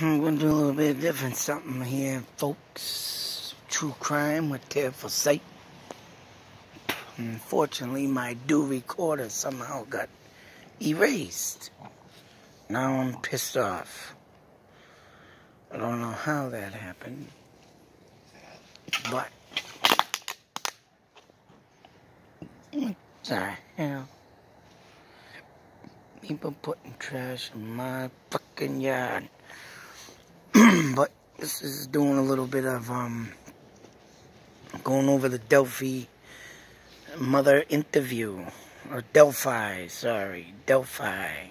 Mm-hmm, I'm going to do a little bit different something here, folks. True crime with careful sight. Unfortunately, my do recorder somehow got erased. Now I'm pissed off. I don't know how that happened. But, what the hell? People putting trash in my fucking yard. but this is doing a little bit of um going over the Delphi mother interview or Delphi, sorry, Delphi.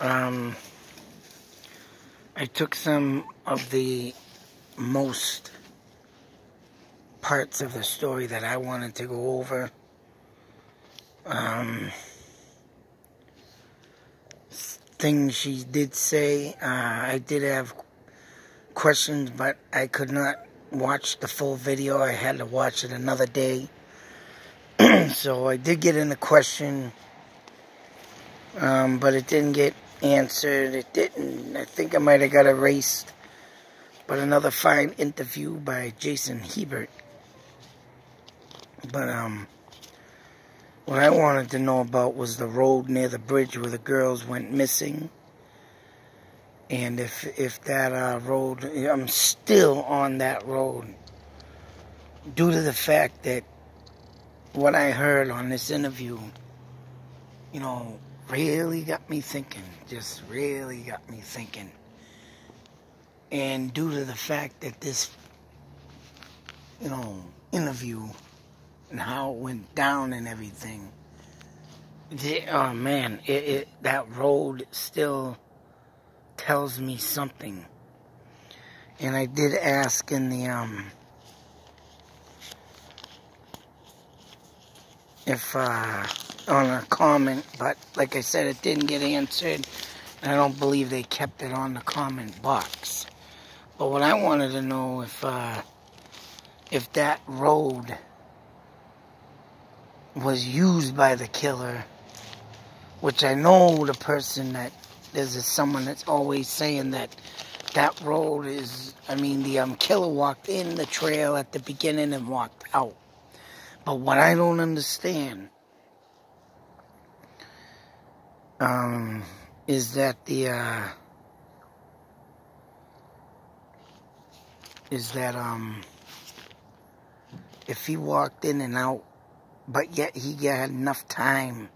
Um I took some of the most parts of the story that I wanted to go over. Um things she did say. Uh, I did have questions, but I could not watch the full video. I had to watch it another day. so I did get in a question, um, but it didn't get answered. It didn't. I think I might have got erased. But another fine interview by Jason Hebert. But, um, what I wanted to know about was the road near the bridge where the girls went missing. And if if that uh, road, I'm still on that road due to the fact that what I heard on this interview, you know, really got me thinking. Just really got me thinking. And due to the fact that this, you know, interview and how it went down and everything. Oh man, it, it that road still tells me something. And I did ask in the um if uh on a comment, but like I said, it didn't get answered. I don't believe they kept it on the comment box. But what I wanted to know if uh if that road was used by the killer, which I know the person that there's someone that's always saying that that road is, I mean, the um, killer walked in the trail at the beginning and walked out. But what I don't understand um, is that the, uh, is that, um, if he walked in and out but yet he had enough time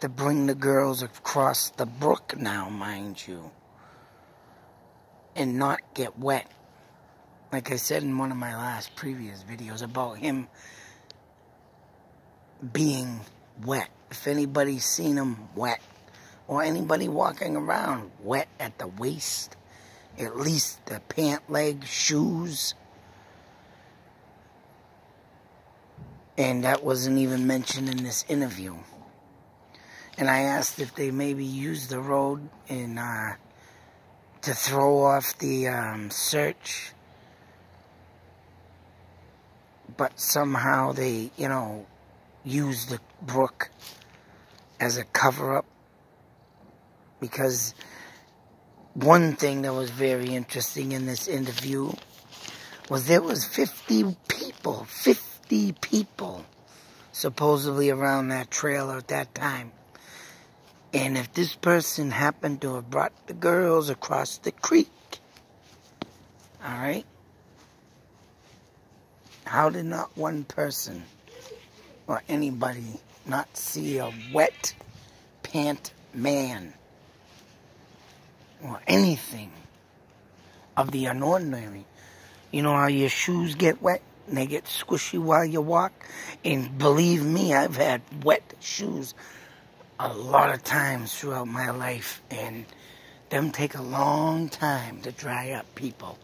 to bring the girls across the brook now, mind you, and not get wet. Like I said in one of my last previous videos about him being wet. If anybody's seen him wet, or anybody walking around wet at the waist, at least the pant leg, shoes, And that wasn't even mentioned in this interview. And I asked if they maybe used the road in uh, to throw off the um, search. But somehow they, you know, used the brook as a cover-up. Because one thing that was very interesting in this interview was there was 50 people, 50 50 people supposedly around that trailer at that time. And if this person happened to have brought the girls across the creek, all right, how did not one person or anybody not see a wet pant man or anything of the unordinary? You know how your shoes get wet? And they get squishy while you walk. And believe me, I've had wet shoes a lot of times throughout my life, and them take a long time to dry up, people.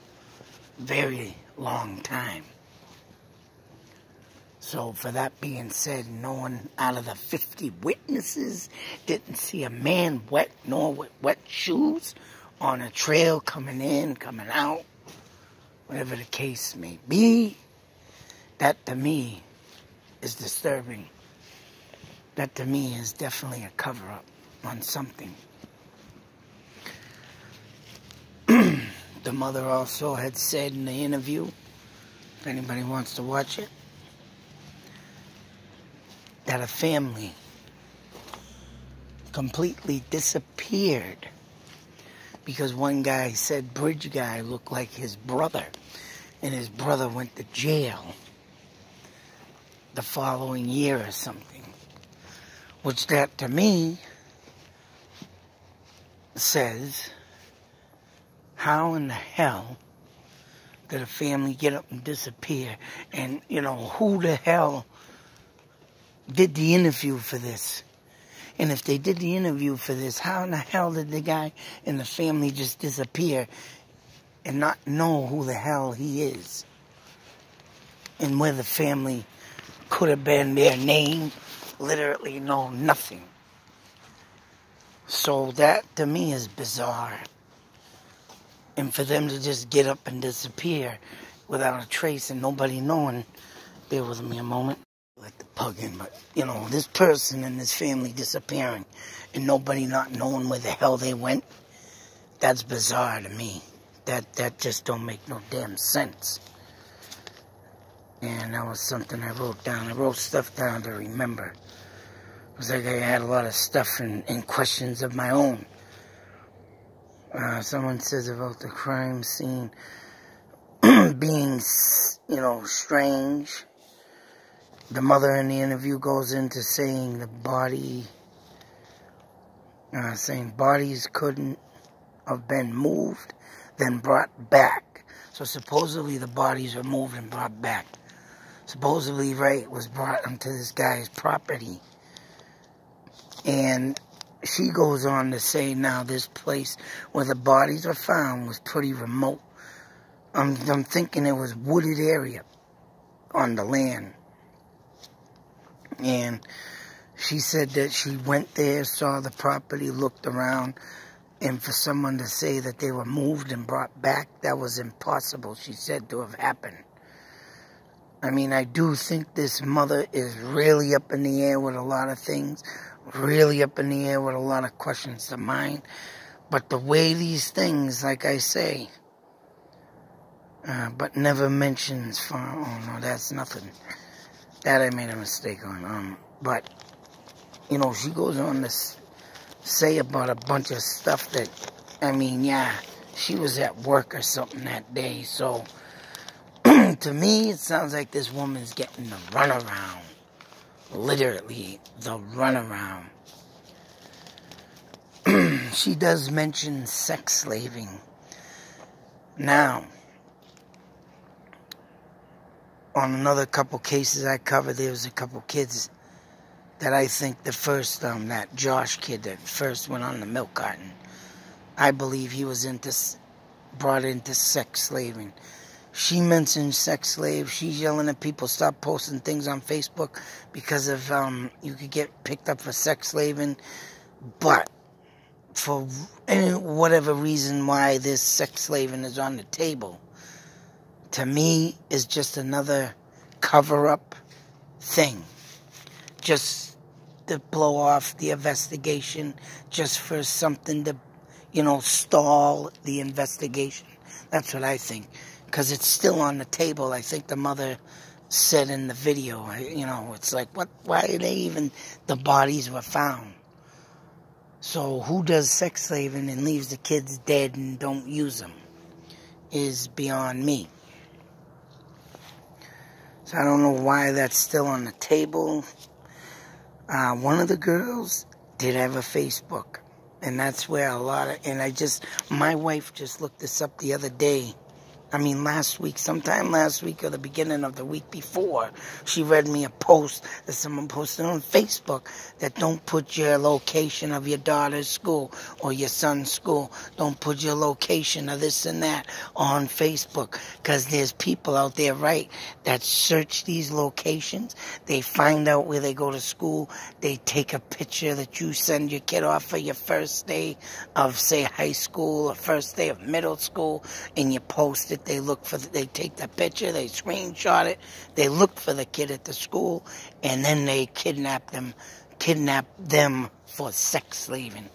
Very long time. So, for that being said, no one out of the 50 witnesses didn't see a man wet nor with wet shoes on a trail coming in, coming out, whatever the case may be. That to me is disturbing. That to me is definitely a cover up on something. the mother also had said in the interview, if anybody wants to watch it, that a family completely disappeared because one guy said bridge guy looked like his brother and his brother went to jail the following year or something which that to me says how in the hell did a family get up and disappear and you know who the hell did the interview for this and if they did the interview for this, how in the hell did the guy and the family just disappear and not know who the hell he is? And where the family could have been their name, literally know nothing. So that to me is bizarre. And for them to just get up and disappear without a trace and nobody knowing, bear with me a moment let the pug in, but you know, this person and this family disappearing and nobody not knowing where the hell they went, that's bizarre to me. That that just don't make no damn sense. And that was something I wrote down. I wrote stuff down to remember. It was like I had a lot of stuff and, and questions of my own. Uh, someone says about the crime scene being, you know, strange the mother in the interview goes into saying the body, uh, saying bodies couldn't have been moved, then brought back. So supposedly the bodies were moved and brought back. Supposedly Ray was brought onto this guy's property. And she goes on to say now this place where the bodies were found was pretty remote. I'm, I'm thinking it was wooded area on the land and she said that she went there, saw the property, looked around, and for someone to say that they were moved and brought back, that was impossible, she said, to have happened. I mean, I do think this mother is really up in the air with a lot of things, really up in the air with a lot of questions to mind. But the way these things, like I say, uh, but never mentions, for, oh no, that's nothing. That I made a mistake on. Um, but, you know, she goes on to say about a bunch of stuff that, I mean, yeah, she was at work or something that day. So, to me, it sounds like this woman's getting the runaround. Literally, the runaround. she does mention sex slaving. Now, on another couple cases I covered, there was a couple kids that I think the first, um, that Josh kid that first went on the milk carton, I believe he was into, brought into sex slaving. She mentioned sex slave. She's yelling at people, stop posting things on Facebook because of, um, you could get picked up for sex slaving. But for whatever reason why this sex slaving is on the table, to me is just another cover up thing. Just to blow off the investigation, just for something to, you know, stall the investigation. That's what I think. Because it's still on the table. I think the mother said in the video, you know, it's like, what, why are they even, the bodies were found. So who does sex slaving and leaves the kids dead and don't use them is beyond me. So I don't know why that's still on the table. Uh, one of the girls did have a Facebook. And that's where a lot of, and I just, my wife just looked this up the other day. I mean, last week, sometime last week or the beginning of the week before, she read me a post that someone posted on Facebook that don't put your location of your daughter's school or your son's school. Don't put your location of this and that on Facebook because there's people out there, right, that search these locations. They find out where they go to school. They take a picture that you send your kid off for your first day of, say, high school or first day of middle school and you post it it. They look for, the, they take the picture, they screenshot it, they look for the kid at the school, and then they kidnap them, kidnap them for sex slaving.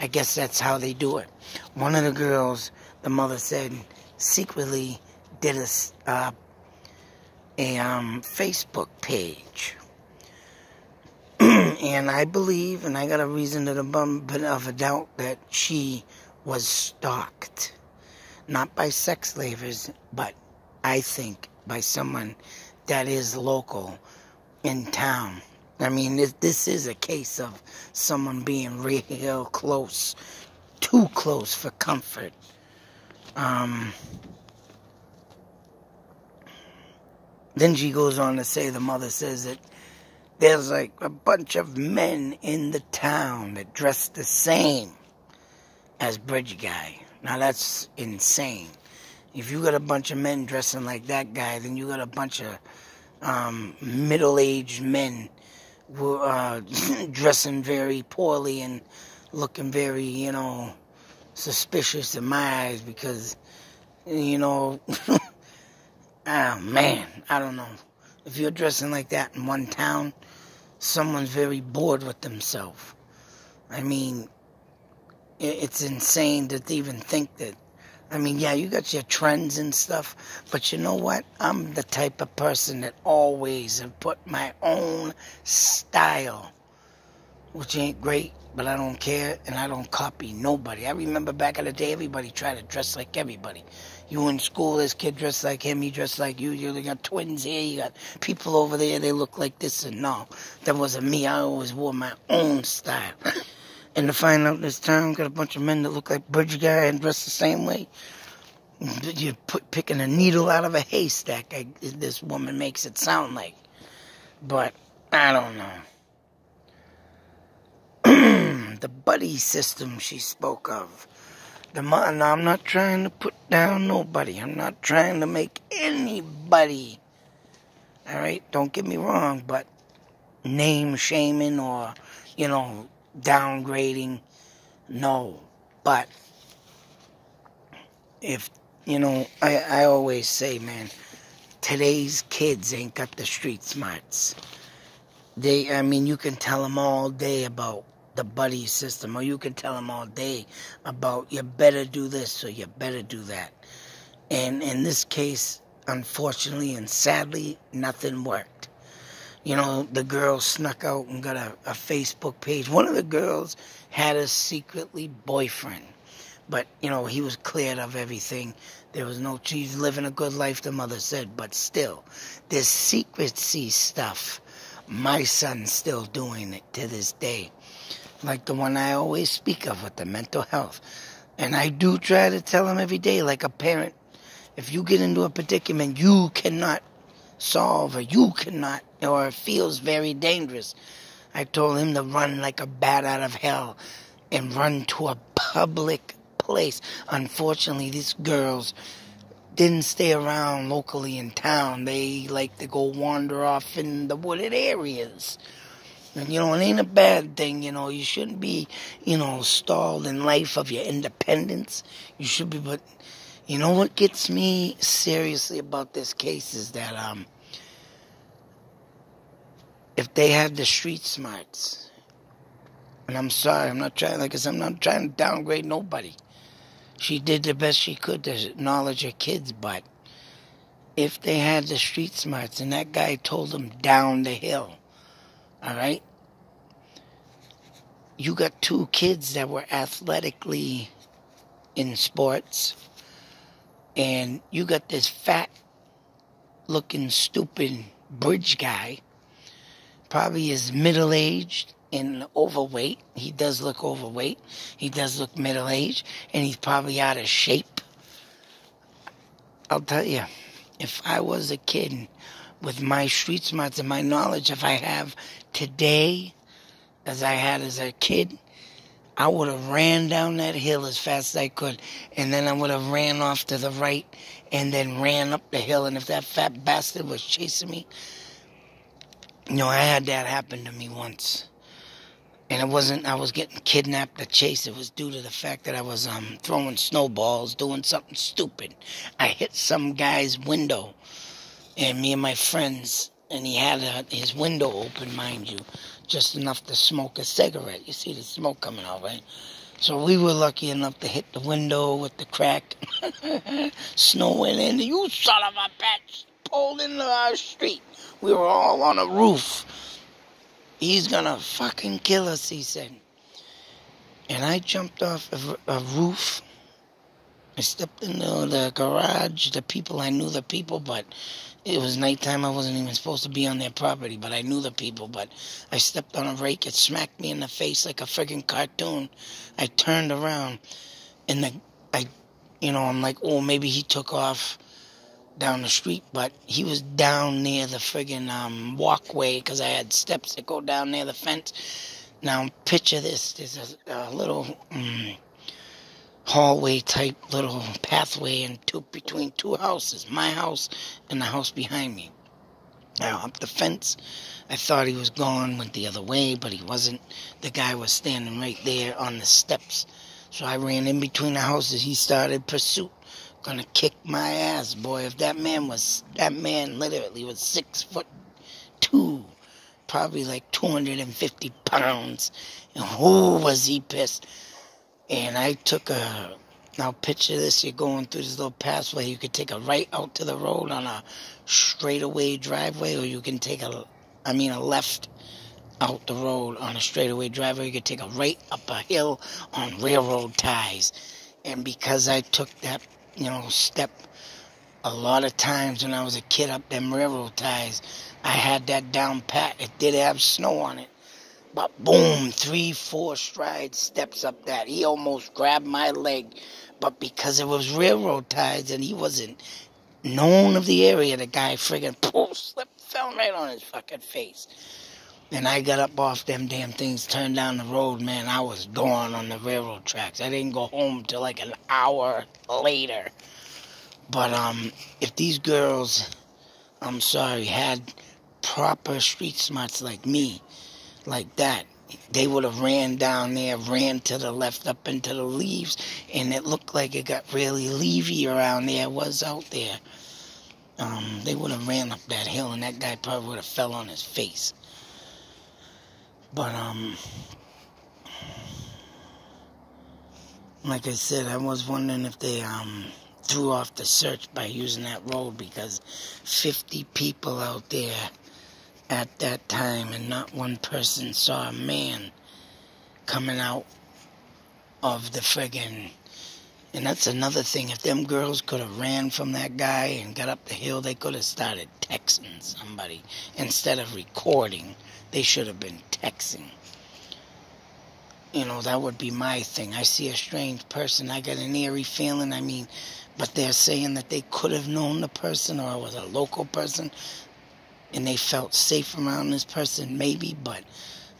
I guess that's how they do it. One of the girls, the mother said, secretly did a, uh, a um, Facebook page. and I believe, and I got a reason to the bit of a doubt that she was stalked. Not by sex slavers, but I think by someone that is local in town. I mean, this, this is a case of someone being real close, too close for comfort. Um, then she goes on to say, the mother says that there's like a bunch of men in the town that dress the same as Bridge Guy. Now that's insane. If you got a bunch of men dressing like that guy, then you got a bunch of um, middle-aged men who uh, dressing very poorly and looking very, you know, suspicious in my eyes because, you know, oh man, I don't know. If you're dressing like that in one town, someone's very bored with themselves. I mean, it's insane to even think that. I mean, yeah, you got your trends and stuff, but you know what? I'm the type of person that always have put my own style, which ain't great, but I don't care and I don't copy nobody. I remember back in the day, everybody tried to dress like everybody. You in school, this kid dressed like him, he dressed like you. You got twins here, you got people over there, they look like this and no. That wasn't me. I always wore my own style. And to find out this time, got a bunch of men that look like Bridge Guy and dress the same way. You're put, picking a needle out of a haystack, I, this woman makes it sound like. But, I don't know. the buddy system she spoke of. The now, I'm not trying to put down nobody. I'm not trying to make anybody. All right, don't get me wrong, but name shaming or, you know, downgrading. No. But if, you know, I, I always say, man, today's kids ain't got the street smarts. They, I mean, you can tell them all day about the buddy system, or you can tell them all day about you better do this or you better do that. And in this case, unfortunately and sadly, nothing worked you know, the girl snuck out and got a, a Facebook page. One of the girls had a secretly boyfriend, but, you know, he was cleared of everything. There was no, she's living a good life, the mother said, but still, this secrecy stuff, my son's still doing it to this day. Like the one I always speak of with the mental health. And I do try to tell him every day, like a parent, if you get into a predicament, you cannot solve or you cannot or feels very dangerous. I told him to run like a bat out of hell and run to a public place. Unfortunately, these girls didn't stay around locally in town. They like to go wander off in the wooded areas. And, you know, it ain't a bad thing, you know. You shouldn't be, you know, stalled in life of your independence. You should be, but, you know what gets me seriously about this case is that, um, if they had the street smarts, and I'm sorry, I'm not trying, like I said, I'm not trying to downgrade nobody. She did the best she could to acknowledge her kids, but if they had the street smarts and that guy told them down the hill, all right? You got two kids that were athletically in sports, and you got this fat looking stupid bridge guy probably is middle aged and overweight. He does look overweight. He does look middle aged, and he's probably out of shape. I'll tell you, if I was a kid with my street smarts and my knowledge, if I have today as I had as a kid, I would have ran down that hill as fast as I could, and then I would have ran off to the right, and then ran up the hill. And if that fat bastard was chasing me, you know, I had that happen to me once. And it wasn't, I was getting kidnapped to chase. It was due to the fact that I was um, throwing snowballs, doing something stupid. I hit some guy's window, and me and my friends, and he had a, his window open, mind you, just enough to smoke a cigarette. You see the smoke coming out, right? So we were lucky enough to hit the window with the crack. Snow went in. You son of a bitch! Pulled into our street. We were all on a roof. He's gonna fucking kill us, he said. And I jumped off a, a roof. I stepped into the garage. The people, I knew the people, but it was nighttime. I wasn't even supposed to be on their property, but I knew the people. But I stepped on a rake. It smacked me in the face like a friggin' cartoon. I turned around, and the I, you know, I'm like, oh, maybe he took off down the street, but he was down near the friggin' um, walkway because I had steps that go down near the fence. Now picture this: there's a, a little. Um, hallway type little pathway and two between two houses, my house and the house behind me. Now up the fence, I thought he was gone, went the other way, but he wasn't. The guy was standing right there on the steps. So I ran in between the houses. He started pursuit. Gonna kick my ass, boy. If that man was that man literally was six foot two, probably like two hundred and fifty pounds. And who was he pissed? And I took a, now picture this, you're going through this little pathway. You could take a right out to the road on a straightaway driveway, or you can take a, I mean a left out the road on a straightaway driveway. You could take a right up a hill on railroad ties. And because I took that, you know, step a lot of times when I was a kid up them railroad ties, I had that down pat. It did have snow on it. But boom, three, four stride steps up that. He almost grabbed my leg. But because it was railroad ties and he wasn't known of the area, the guy friggin' pulled, slipped, fell right on his fucking face. And I got up off them damn things, turned down the road, man. I was gone on the railroad tracks. I didn't go home till like an hour later. But um, if these girls, I'm sorry, had proper street smarts like me, like that, they would have ran down there, ran to the left up into the leaves, and it looked like it got really leafy around there. Was out there. Um, they would have ran up that hill, and that guy probably would have fell on his face. But um, like I said, I was wondering if they um threw off the search by using that road because 50 people out there at that time, and not one person saw a man coming out of the friggin' and that's another thing. If them girls could have ran from that guy and got up the hill, they could have started texting somebody instead of recording. They should have been texting. You know, that would be my thing. I see a strange person, I get an eerie feeling. I mean, but they're saying that they could have known the person or it was a local person and they felt safe around this person, maybe, but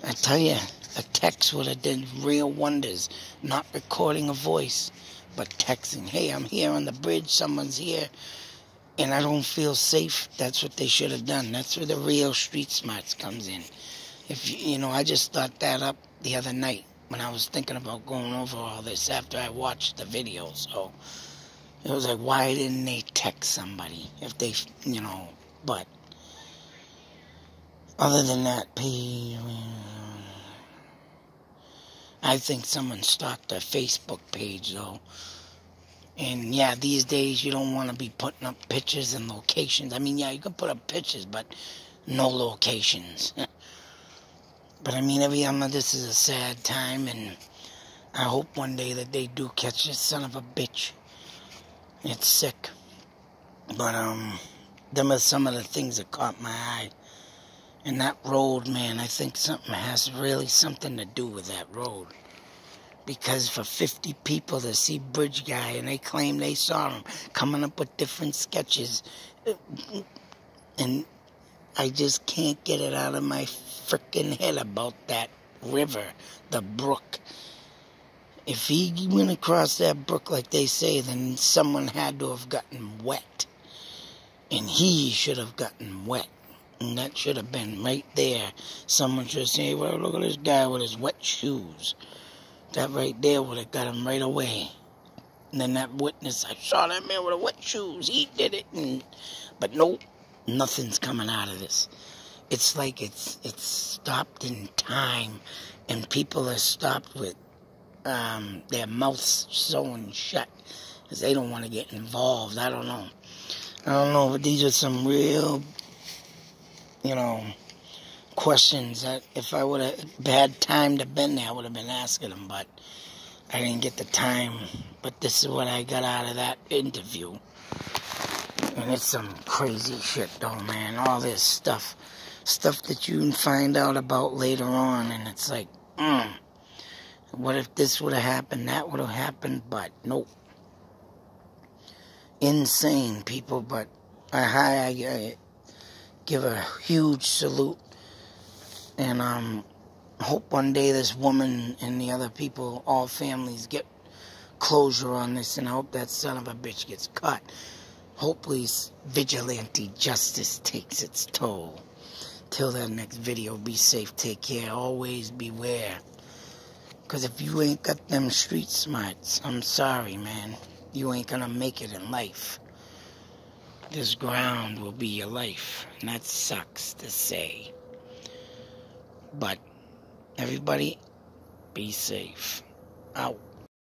I tell you, a text would have done real wonders. Not recording a voice, but texting, hey, I'm here on the bridge, someone's here, and I don't feel safe. That's what they should have done. That's where the real street smarts comes in. If you, you know, I just thought that up the other night when I was thinking about going over all this after I watched the video. So it was like, why didn't they text somebody if they, you know, but other than that, I think someone stalked their Facebook page though. And yeah, these days you don't want to be putting up pictures and locations. I mean, yeah, you can put up pictures, but no locations. but I mean, every time this is a sad time, and I hope one day that they do catch this son of a bitch. It's sick. But, um, them are some of the things that caught my eye. And that road, man, I think something has really something to do with that road. Because for 50 people to see Bridge Guy and they claim they saw him coming up with different sketches, uh, and I just can't get it out of my freaking head about that river, the brook. If he went across that brook like they say, then someone had to have gotten wet. And he should have gotten wet. And that should have been right there. Someone should say, well, look at this guy with his wet shoes. That right there would have got him right away. And then that witness, I saw that man with the wet shoes. He did it. And, but nope, nothing's coming out of this. It's like it's it's stopped in time, and people are stopped with um, their mouths sewn shut because they don't want to get involved. I don't know. I don't know, but these are some real, you know, questions that if I would have had time to been there, I would have been asking them, but I didn't get the time. But this is what I got out of that interview. And it's some crazy shit, though, man. All this stuff. Stuff that you can find out about later on, and it's like, mm, what if this would have happened, that would have happened, but nope. Insane people, but I, I, I give a huge salute, and um, hope one day this woman and the other people, all families, get closure on this, and I hope that son of a bitch gets caught hopefully vigilante justice takes its toll. Till that next video, be safe, take care, always beware. Because if you ain't got them street smarts, I'm sorry, man. You ain't gonna make it in life. This ground will be your life. And that sucks to say. But everybody, be safe. Out.